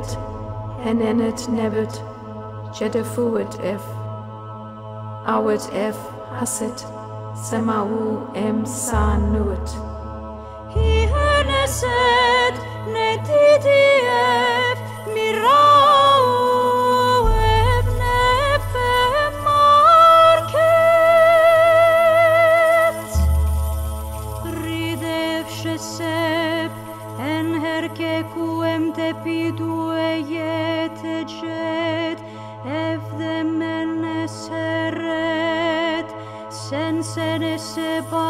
nevet, henenet nevet, jedefuet f, awet f haset, semau em sa nuet. He heneset netiti f, mirat. se va.